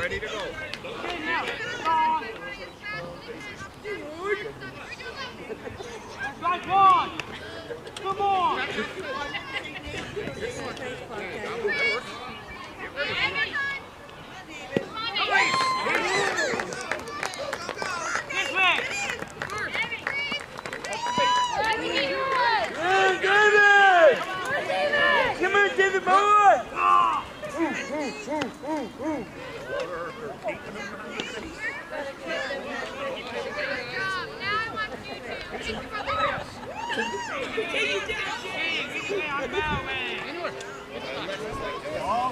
Ready to go. Back on! Come on!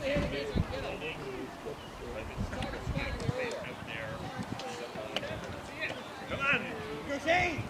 Come on! Go, Shane!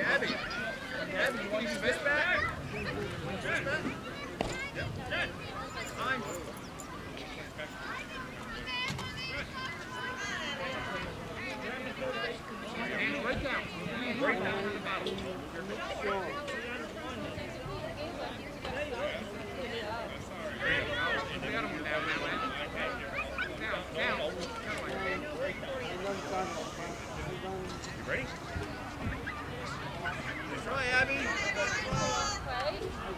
Abby. Abby, you want to use this back? Time.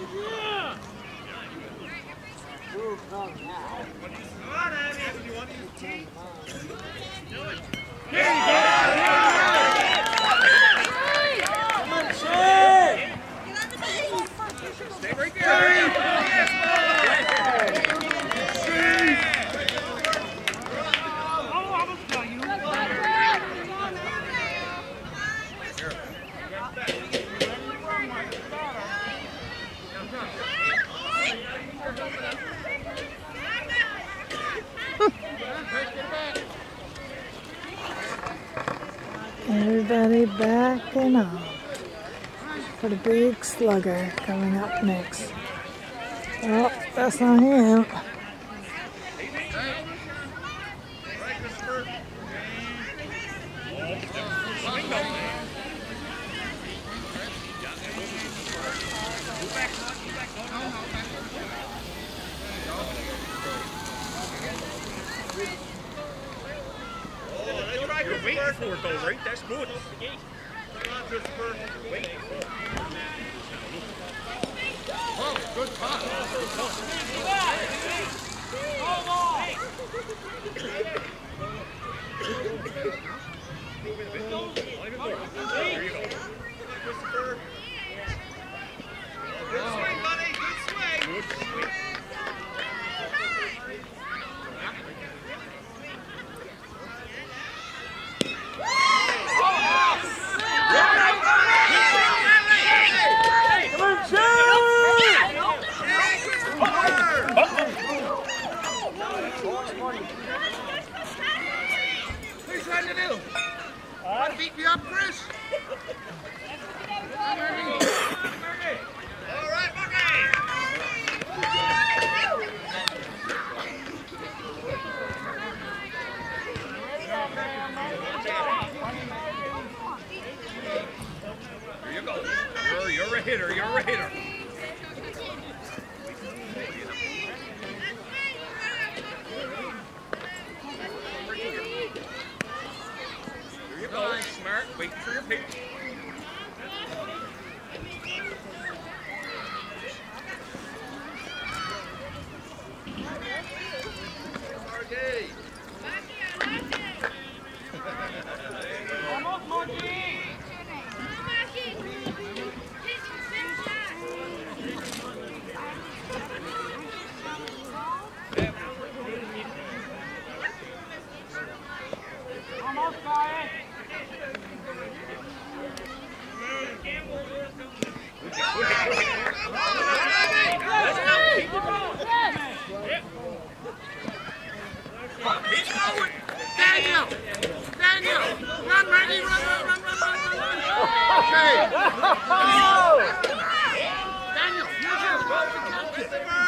Abby. You want to use teeth? Come on, Shay! Stay right there. Everybody backing off for the big slugger coming up next. Oh, that's not him. Right, Christopher. Oh, that's right, You're waiting That's good. Come on, Christopher. Oh, good pass. You go. Christopher. Good swing, buddy. Good swing. Good swing. Come on, Shay! What are you do? Want to beat me up, Chris? You're a hitter. You're a hitter. Here you go. Smart. Wait for your pitch. Daniel! Daniel! Run, Maggie! Run, run, run, run, run, run! Okay! Daniel, you just got!